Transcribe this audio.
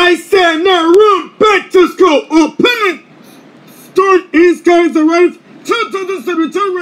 I said now run back to school. Opponent start in skies the right. to the cemetery.